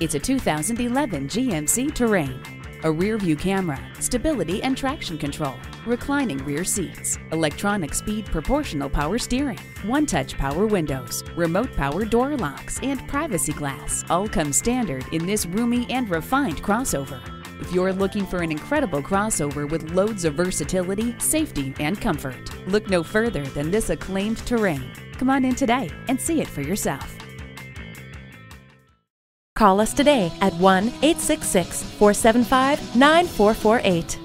It's a 2011 GMC Terrain. A rear view camera, stability and traction control, reclining rear seats, electronic speed proportional power steering, one touch power windows, remote power door locks, and privacy glass all come standard in this roomy and refined crossover. If you're looking for an incredible crossover with loads of versatility, safety, and comfort, look no further than this acclaimed terrain. Come on in today and see it for yourself. Call us today at 1 866 475 9448.